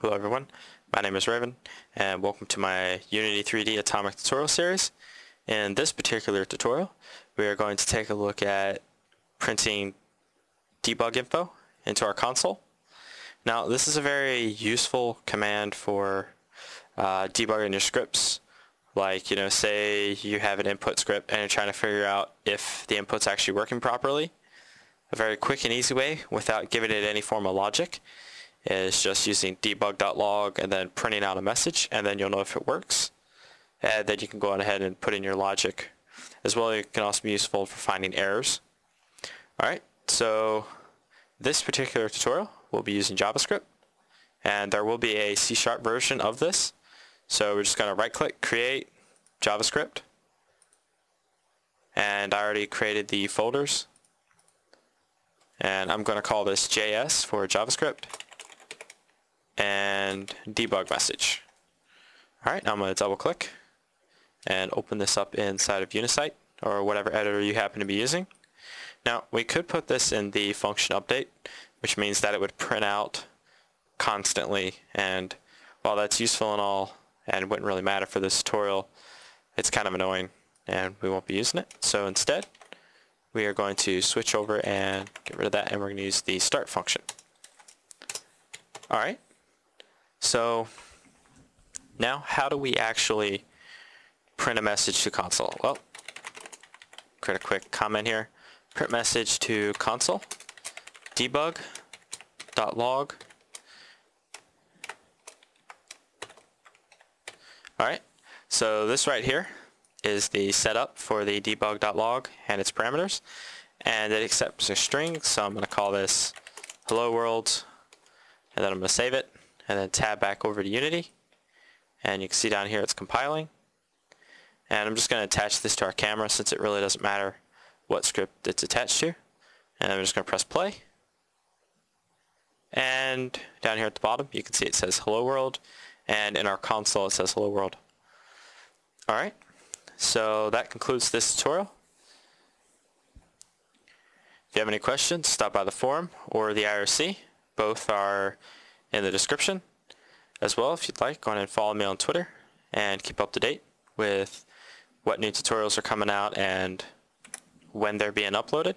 Hello everyone, my name is Raven and welcome to my Unity 3D Atomic tutorial series. In this particular tutorial we are going to take a look at printing debug info into our console. Now this is a very useful command for uh, debugging your scripts like you know say you have an input script and you're trying to figure out if the input's actually working properly. A very quick and easy way without giving it any form of logic is just using debug.log and then printing out a message and then you'll know if it works. And then you can go on ahead and put in your logic. As well, it can also be useful for finding errors. Alright, so this particular tutorial will be using JavaScript and there will be a C-sharp version of this. So we're just going to right click, create JavaScript and I already created the folders and I'm going to call this JS for JavaScript and debug message. Alright, now I'm going to double click and open this up inside of UniSciTE or whatever editor you happen to be using. Now we could put this in the function update which means that it would print out constantly and while that's useful and all and wouldn't really matter for this tutorial it's kind of annoying and we won't be using it so instead we are going to switch over and get rid of that and we're going to use the start function. Alright, so now how do we actually print a message to console? Well, create a quick comment here. Print message to console, debug.log. Alright, so this right here is the setup for the debug.log and its parameters and it accepts a string so I'm going to call this hello world and then I'm going to save it and then tab back over to Unity. And you can see down here it's compiling. And I'm just going to attach this to our camera since it really doesn't matter what script it's attached to. And I'm just going to press play. And down here at the bottom you can see it says hello world. And in our console it says hello world. Alright so that concludes this tutorial. If you have any questions, stop by the forum or the IRC. Both are in the description. As well, if you'd like, go ahead and follow me on Twitter and keep up to date with what new tutorials are coming out and when they're being uploaded.